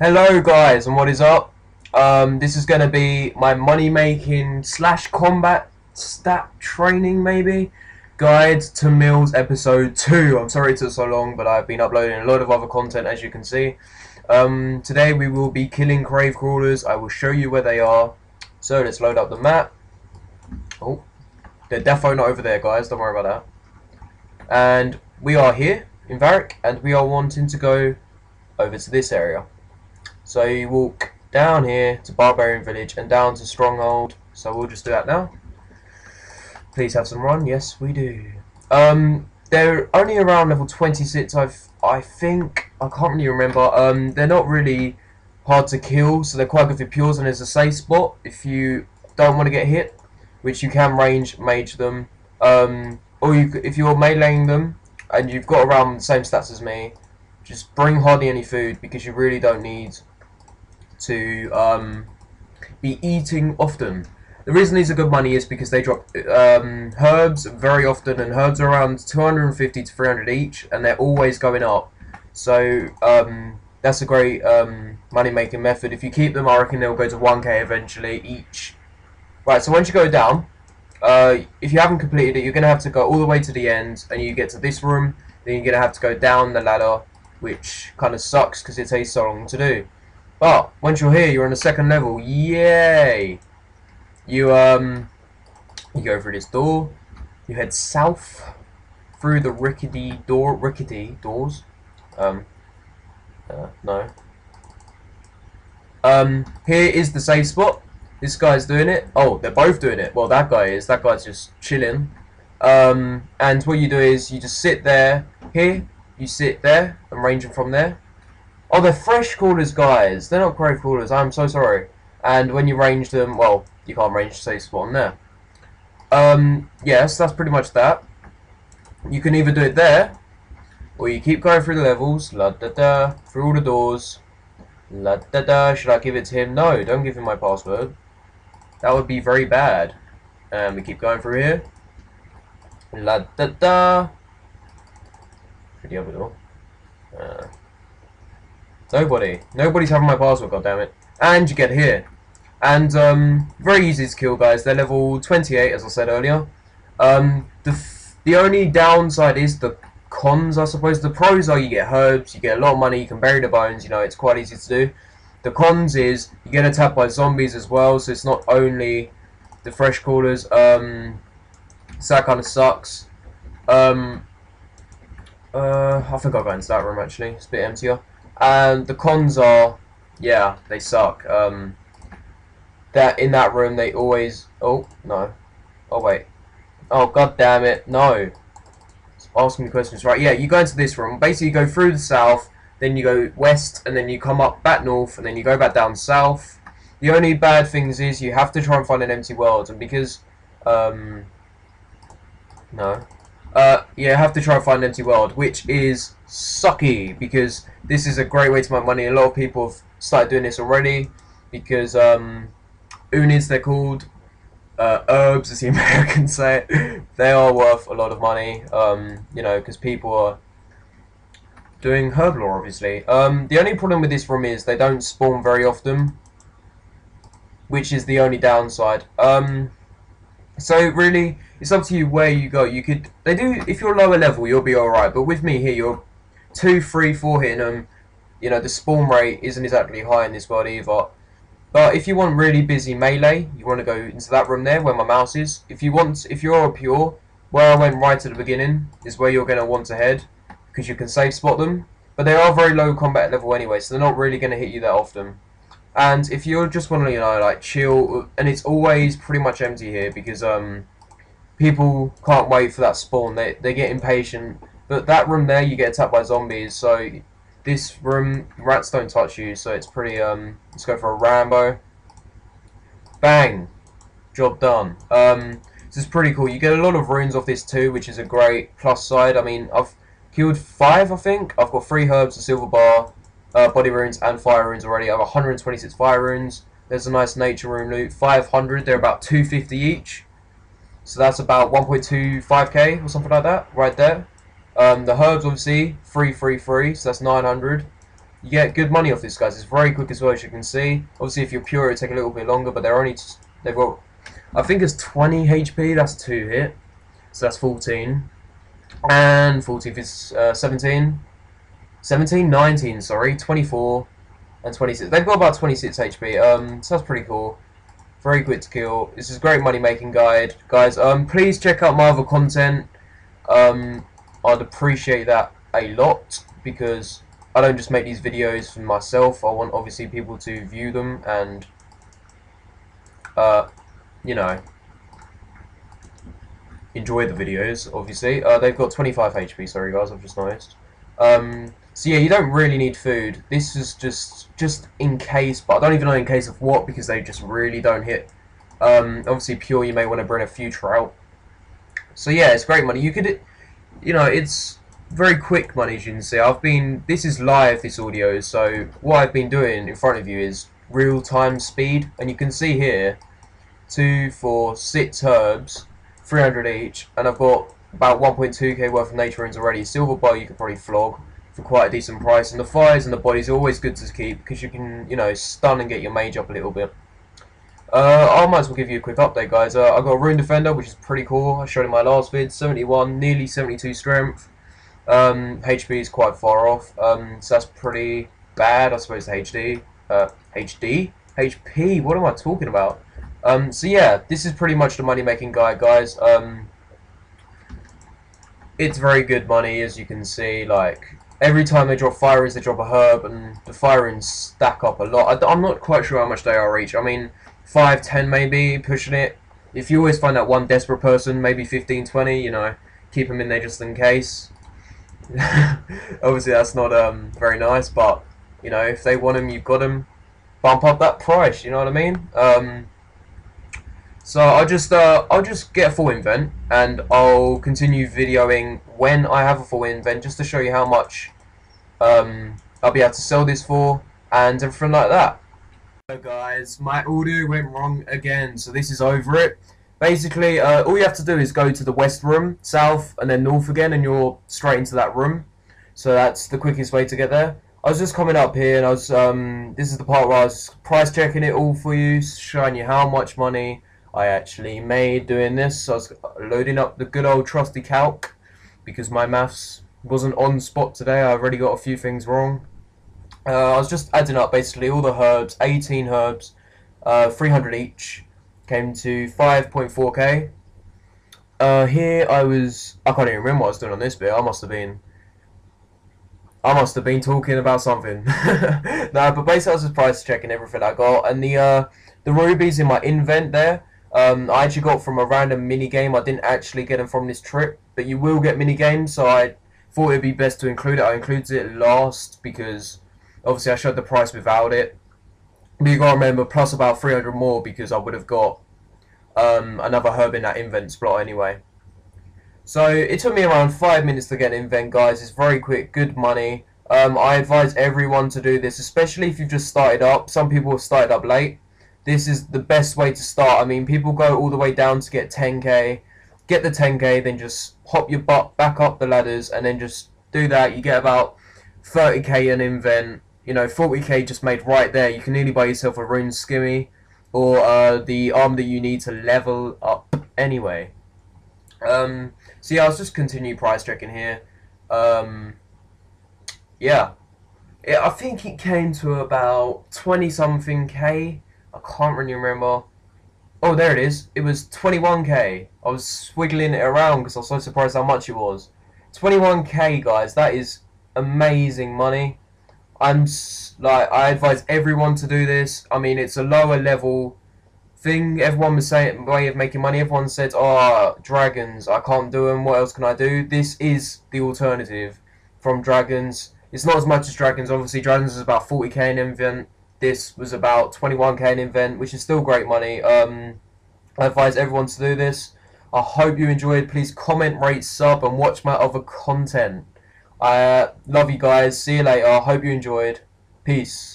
Hello guys and what is up? Um, this is going to be my money making slash combat stat training maybe guide to Mills episode 2. I'm sorry it took so long but I've been uploading a lot of other content as you can see. Um, today we will be killing Cave Crawlers. I will show you where they are. So let's load up the map. Oh, they're defo not over there guys, don't worry about that. And we are here in Varrock and we are wanting to go over to this area. So you walk down here to Barbarian Village and down to Stronghold. So we'll just do that now. Please have some run. Yes, we do. Um, they're only around level 26. I've, I think. I can't really remember. Um, they're not really hard to kill, so they're quite good for pures. And there's a safe spot if you don't want to get hit, which you can range mage them. Um, or you, if you're meleeing them and you've got around the same stats as me, just bring hardly any food because you really don't need to um, be eating often. The reason these are good money is because they drop um, herbs very often, and herbs are around 250 to 300 each, and they're always going up. So um, that's a great um, money making method. If you keep them, I reckon they'll go to 1k eventually each. Right, so once you go down, uh, if you haven't completed it, you're going to have to go all the way to the end, and you get to this room, then you're going to have to go down the ladder, which kind of sucks because it takes so long to do. But once you're here, you're on the second level. Yay! You um, you go through this door. You head south through the rickety door, rickety doors. Um, uh, no. Um, here is the safe spot. This guy's doing it. Oh, they're both doing it. Well, that guy is. That guy's just chilling. Um, and what you do is you just sit there. Here, you sit there and them from there. Oh, they're flesh crawlers, guys. They're not cave crawlers. I'm so sorry. And when you range them, well, you can't range the safe spot there. Um, yes, that's pretty much that. You can either do it there, or you keep going through the levels, la da da, through all the doors, la da da. Should I give it to him? No, don't give him my password. That would be very bad. And we keep going through here, la da da. Through the other door. Uh, nobody, nobody's having my password. God damn it! And you get here. And um, very easy to kill, guys. They're level 28, as I said earlier. Um, the the only downside is the cons, I suppose. The pros are you get herbs, you get a lot of money, you can bury the bones. You know, it's quite easy to do. The cons is you get attacked by zombies as well, so it's not only the flesh crawlers. Um, so that kind of sucks. Um, uh, I think I'll go into that room actually. It's a bit emptier. And the cons are, yeah, they suck. Um, that in that room they always oh no. Oh wait. Oh god damn it no. Asking me questions. Right yeah you go into this room. Basically you go through the south then you go west and then you come up back north and then you go back down south. The only bad things is you have to try and find an empty world and because um no uh yeah you have to try and find empty world which is sucky because this is a great way to make money a lot of people have started doing this already because um Unids, they're called. Uh, herbs, as the Americans say, they are worth a lot of money. Um, you know, because people are doing Herblore, obviously. Um, the only problem with this room is they don't spawn very often, which is the only downside. Um, so really, it's up to you where you go. You could they do if you're lower level, you'll be all right. But with me here, you're two, three, four hitting them. You know, the spawn rate isn't exactly high in this world either. But if you want really busy melee, you want to go into that room there where my mouse is. If you want, if you're a pure, where I went right at the beginning is where you're going to want to head because you can safe spot them. But they are very low combat level anyway, so they're not really going to hit you that often. And if you're just want to, you know, like chill, and it's always pretty much empty here because um, people can't wait for that spawn. They they get impatient. But that room there, you get attacked by zombies, so this room, rats don't touch you, so it's pretty, um, let's go for a Rambo. Bang! Job done. Um, this is pretty cool. You get a lot of runes off this too, which is a great plus side. I mean, I've killed five, I think. I've got three herbs, a silver bar, uh, body runes, and fire runes already. I have 126 fire runes. There's a nice nature rune loot. 500, they're about 250 each. So that's about 1.25k or something like that, right there. Um, the herbs, obviously, free, free, free, so that's 900. you get good money off this, guys. It's very quick as well, as you can see. Obviously, if you're pure, it'll take a little bit longer, but they're only they've got I think it's 20 HP. That's two hit, so that's 14, and 14 is uh, 17, 17, 19. Sorry, 24 and 26. They've got about 26 HP. Um, so that's pretty cool. Very quick to kill. This is a great money making guide, guys. Um, please check out my other content. Um, I'd appreciate that a lot because I don't just make these videos for myself. I want obviously people to view them and, uh, you know, enjoy the videos. Obviously, uh, they've got 25 HP. Sorry, guys, I've just noticed. Um, so yeah, you don't really need food. This is just just in case, but I don't even know in case of what because they just really don't hit. Um, obviously, pure, you may want to bring a few trout. So yeah, it's great money. You could, you know, it's very quick money as you can see. I've been, this is live, this audio, so what I've been doing in front of you is real-time speed, and you can see here, two, four, six herbs, 300 each, and I've got about 1.2k worth of nature runes already. Silver bow you could probably flog for quite a decent price, and the fires and the bodies are always good to keep because you can, you know, stun and get your mage up a little bit. Uh, I might as well give you a quick update, guys. Uh, I've got a Rune Defender, which is pretty cool. I showed in my last vid. 71, nearly 72 strength. Um, HP is quite far off, um, so that's pretty bad, I suppose, HD. Uh, HD? HP? What am I talking about? Um, so yeah, this is pretty much the money-making guide, guys. Um, it's very good money, as you can see. Like, every time they drop fire they drop a herb, and the fire stack up a lot. I, am not quite sure how much they are each. I mean, 5, 10 maybe, pushing it. If you always find that one desperate person, maybe 15, 20, you know, keep them in there just in case. Obviously, that's not um, very nice, but you know, if they want them, you've got them. Bump up that price. You know what I mean? Um, so I'll just uh, I'll just get a full invent, and I'll continue videoing when I have a full invent, just to show you how much um, I'll be able to sell this for, and everything like that. So guys, my audio went wrong again, so this is over it basically, uh, all you have to do is go to the west room, south, and then north again, and you're straight into that room. So that's the quickest way to get there. I was just coming up here, and I was, um, this is the part where I was price checking it all for you, showing you how much money I actually made doing this. So I was loading up the good old trusty calc, because my maths wasn't on spot today. I already got a few things wrong. Uh, I was just adding up basically all the herbs, 18 herbs, uh, 300 each came to 5.4k. Uh, here I was, I can't even remember what I was doing on this bit, I must have been, I must have been talking about something. no, but basically I was just price checking everything I got, and the, uh, the rubies in my invent there, um, I actually got from a random mini game. I didn't actually get them from this trip, but you will get mini games, so I thought it'd be best to include it. I included it last because obviously I showed the price without it. But you gotta remember, plus about 300 more because I would have got um, another herb in that invent slot anyway. So it took me around 5 minutes to get an invent, guys. It's very quick, good money. Um, I advise everyone to do this, especially if you've just started up. Some people have started up late. This is the best way to start. I mean, people go all the way down to get 10k. Get the 10k, then just hop your butt back up the ladders, and then just do that. You get about 30k an invent you know, 40k just made right there. You can nearly buy yourself a rune skimmy or uh, the arm that you need to level up anyway. Um, so yeah, I'll just continue price checking here. Um, yeah. I think it came to about 20 something k. I can't really remember. Oh, there it is. It was 21k. I was swiggling it around because I was so surprised how much it was. 21k, guys. That is amazing money. I'm like I advise everyone to do this. I mean, it's a lower level thing. Everyone was saying way of making money. Everyone said, "Oh, dragons, I can't do them. What else can I do?" This is the alternative from dragons. It's not as much as dragons. Obviously, dragons is about 40k an invent. This was about 21k an invent, which is still great money. Um, I advise everyone to do this. I hope you enjoyed. Please comment, rate, sub, and watch my other content. I uh, love you guys. See you later. Hope you enjoyed. Peace.